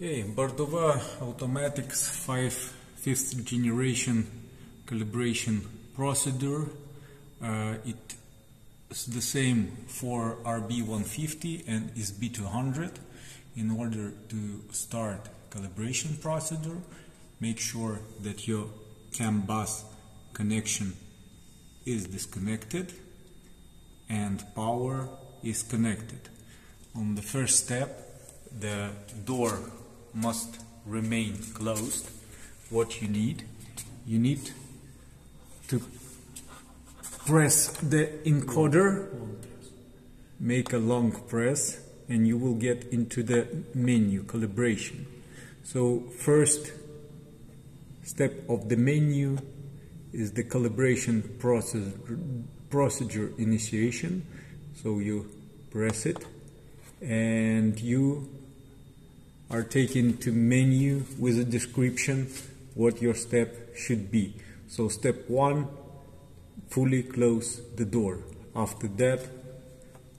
Okay, Barduva Automatics 5 fifth generation calibration procedure. Uh, it's the same for RB150 and is B200. In order to start calibration procedure, make sure that your CAN bus connection is disconnected and power is connected. On the first step, the door must remain closed. What you need? You need to press the encoder, make a long press, and you will get into the menu calibration. So first step of the menu is the calibration process procedure initiation. So you press it and you are taken to menu with a description what your step should be. So step one, fully close the door. After that,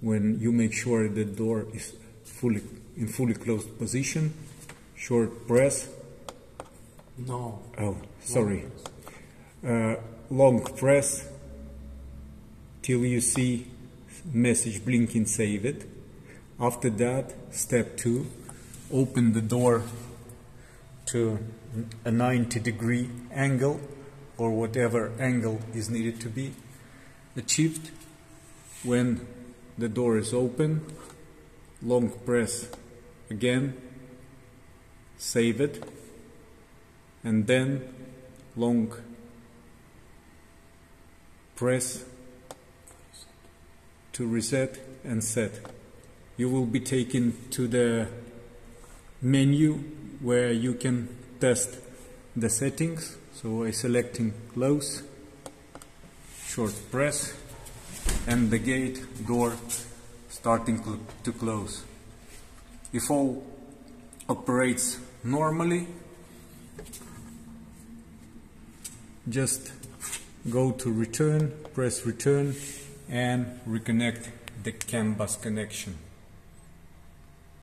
when you make sure the door is fully in fully closed position, short press. No. Oh, sorry. Uh, long press till you see message blinking save it. After that, step two, open the door to a 90 degree angle or whatever angle is needed to be achieved. When the door is open, long press again, save it, and then long press to reset and set. You will be taken to the menu where you can test the settings. So I selecting close, short press, and the gate door starting to close. If all operates normally, just go to return, press return, and reconnect the CAN bus connection.